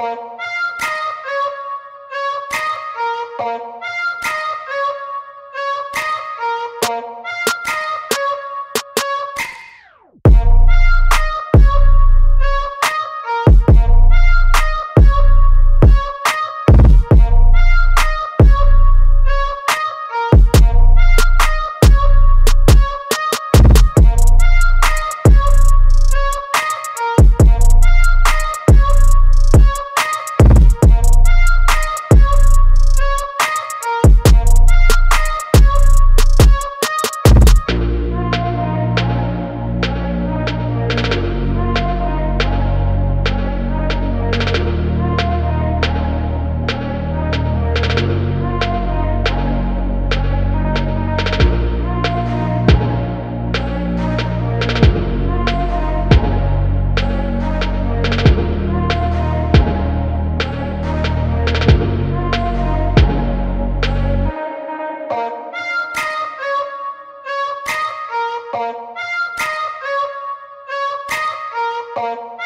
Oh. Bye.